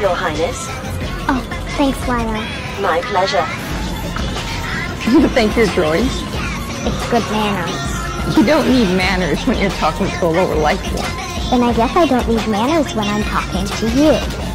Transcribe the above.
Your Highness. Oh, thanks, Lila. My pleasure. You think you're droids? It's good manners. You don't need manners when you're talking to a lower life form. Then I guess I don't need manners when I'm talking to you.